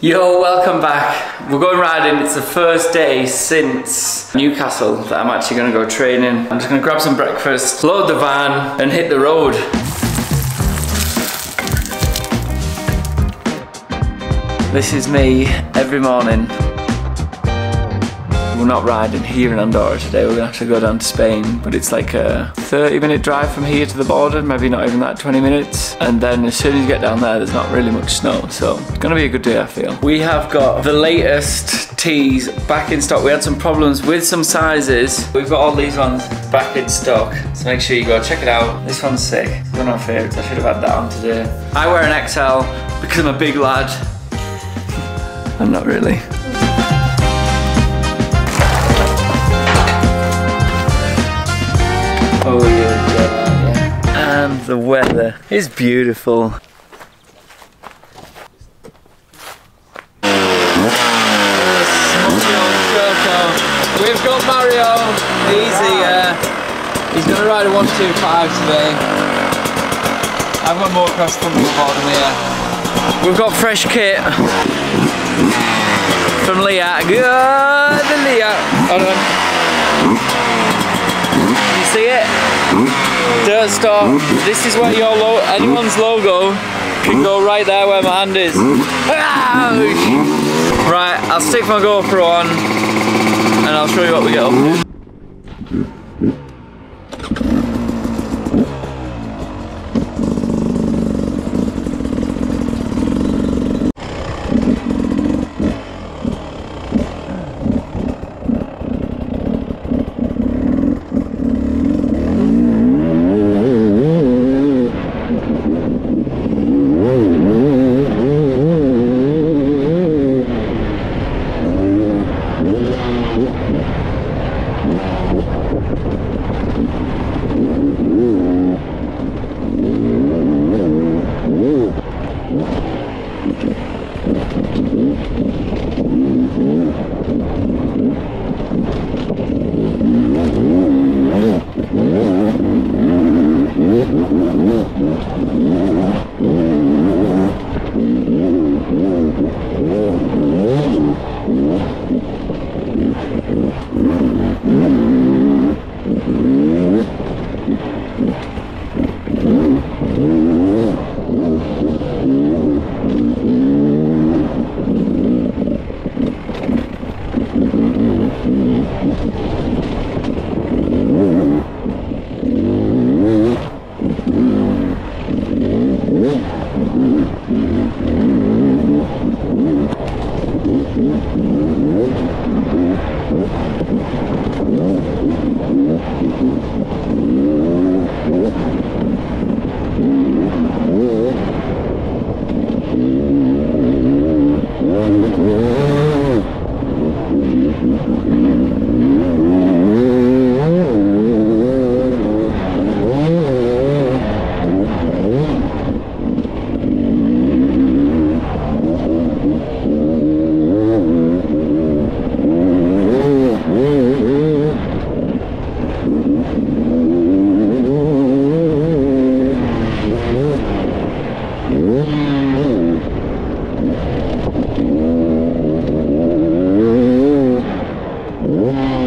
Yo, welcome back. We're going riding. It's the first day since Newcastle that I'm actually gonna go training. I'm just gonna grab some breakfast, load the van, and hit the road. This is me every morning. We're not riding here in Andorra today, we're gonna have to go down to Spain, but it's like a 30 minute drive from here to the border, maybe not even that 20 minutes. And then as soon as you get down there, there's not really much snow, so it's gonna be a good day, I feel. We have got the latest tees back in stock. We had some problems with some sizes. We've got all these ones back in stock, so make sure you go check it out. This one's sick. It's one of my favorites. I should have had that on today. I wear an XL because I'm a big lad. I'm not really. Oh yeah, yeah, yeah. And the weather is beautiful. We've got Mario. Easy. Uh, he's going to ride a 125 today. I've got more cross country board than here. We've got fresh kit from Leah. Good, Leah. Hold on. See it? Dirt Store. This is where your lo anyone's logo can go right there where my hand is. Ouch! Right, I'll stick my GoPro on and I'll show you what we get up to. Oh, my Oh.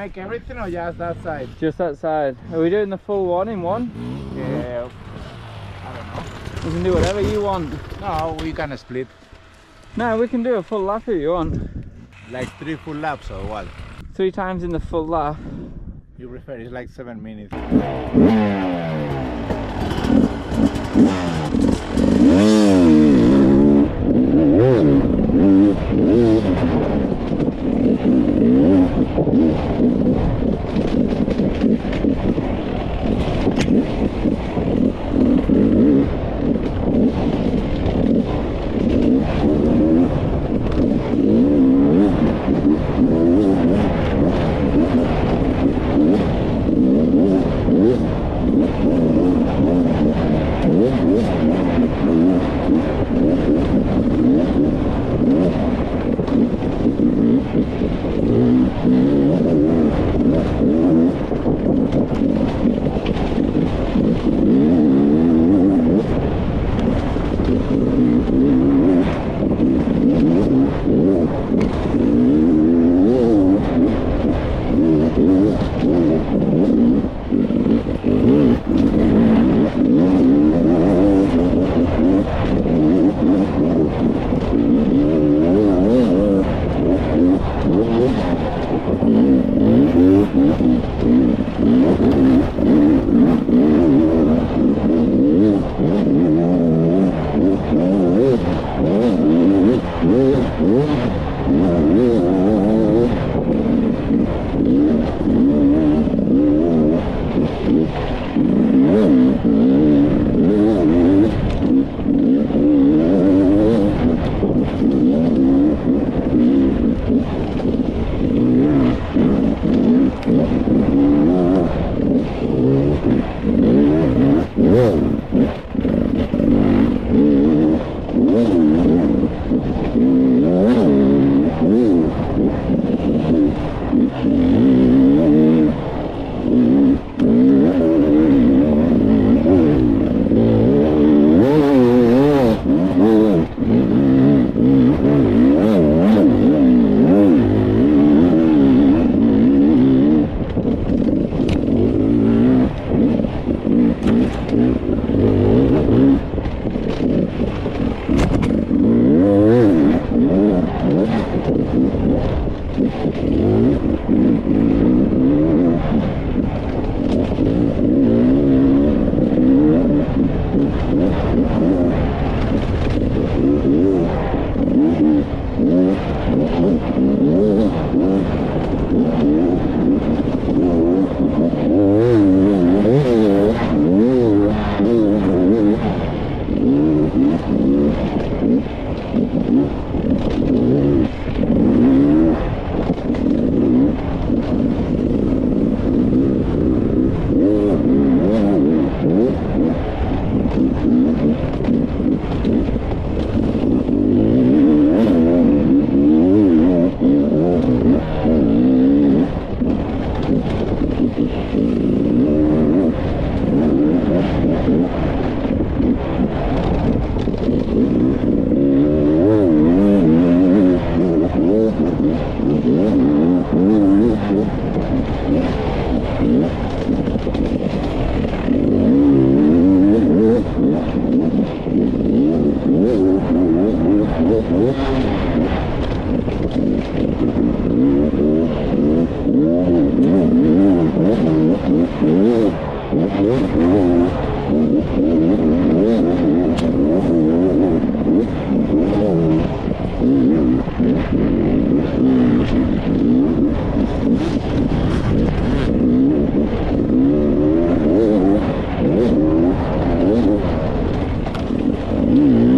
make everything or just that side? Just that side. Are we doing the full one in one? Yeah, I don't know. We can do whatever you want. No, we can split. No, we can do a full lap if you want. Like three full laps or what? Three times in the full lap. You prefer, it's like seven minutes. Mm-hmm. Mm-hmm.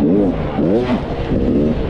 五五五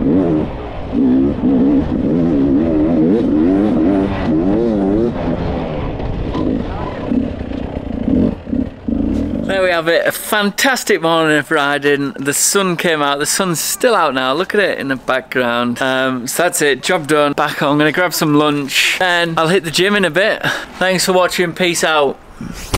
There we have it, a fantastic morning of riding. The sun came out, the sun's still out now, look at it in the background. Um, so that's it, job done. Back home, I'm gonna grab some lunch and I'll hit the gym in a bit. Thanks for watching, peace out.